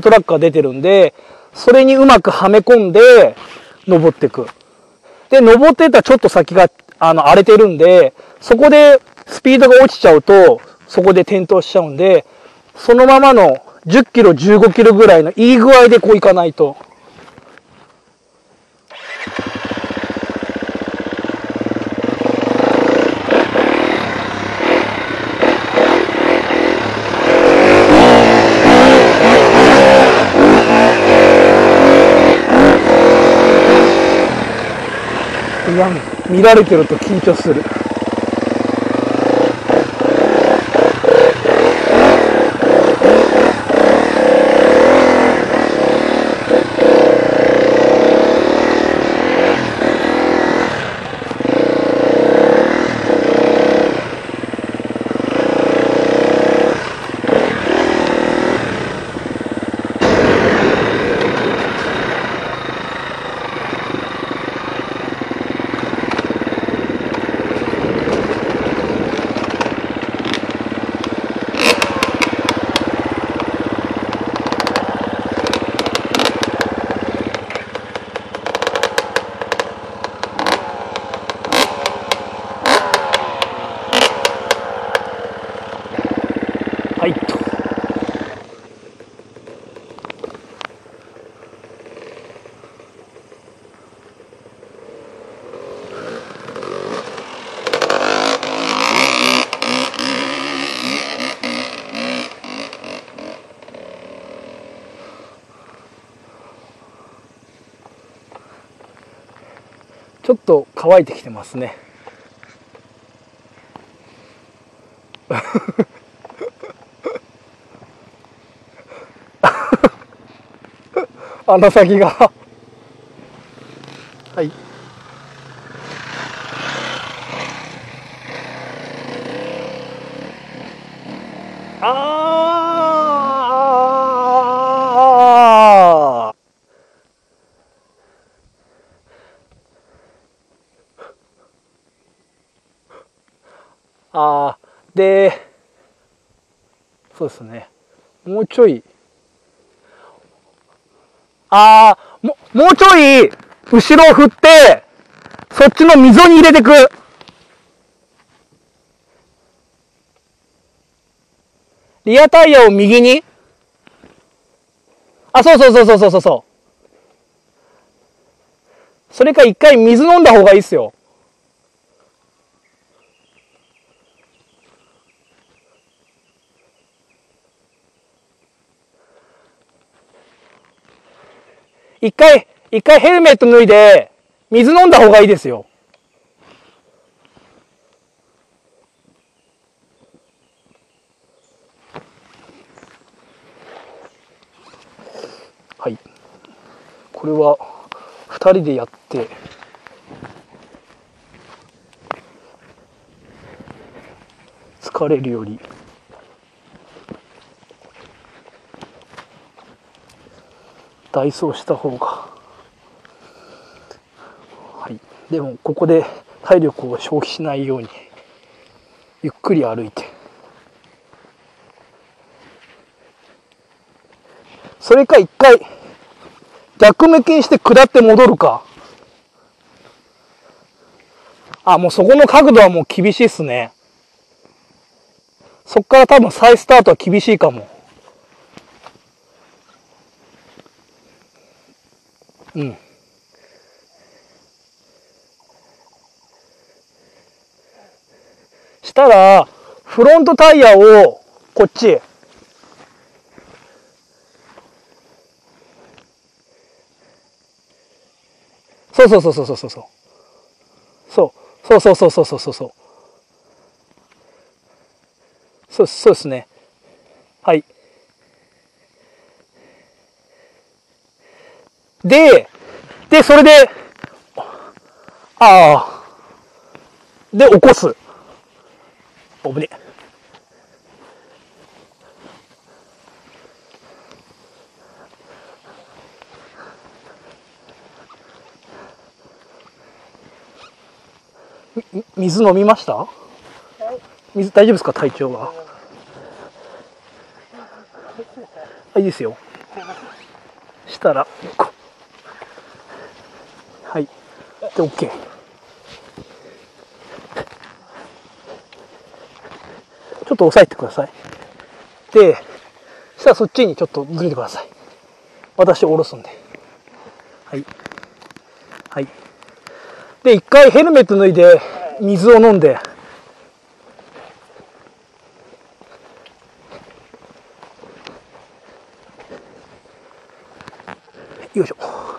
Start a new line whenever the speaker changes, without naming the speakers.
トラックが出てるんで、それにうまくはめ込んで、登っていく。で、登ってたらちょっと先が、あの、荒れてるんで、そこでスピードが落ちちゃうと、そこで転倒しちゃうんで、そのままの10キロ、15キロぐらいのいい具合でこう行かないと。いや、見られてると緊張する。はいと。ちょっと乾いてきてますね。穴先が。はい。あああーでそうですね。もうちょいああ、も、もうちょい、後ろを振って、そっちの溝に入れてく。リアタイヤを右に。あ、そうそうそうそうそうそう。それか一回水飲んだ方がいいっすよ。一回、一回ヘルメット脱いで、水飲んだ方がいいですよ。はい。これは、二人でやって、疲れるより、ダイソーした方が。はい。でもここで体力を消費しないようにゆっくり歩いて。それか一回逆向きにして下って戻るか。あもうそこの角度はもう厳しいっすね。そっから多分再スタートは厳しいかも。うん。したら、フロントタイヤをこっちへ。そうそうそうそうそうそう。そう。そうそうそうそうそうそう。そうそうですね。はい。で、で、それで、ああ、で、起こす。おぶね。み水飲みました？水大丈夫ですか体調は？あいいですよ。したらこで OK ちょっと押さえてください。でそしたらそっちにちょっとずれてください。私下ろすんで。はい。はい。で一回ヘルメット脱いで水を飲んで。よいしょ。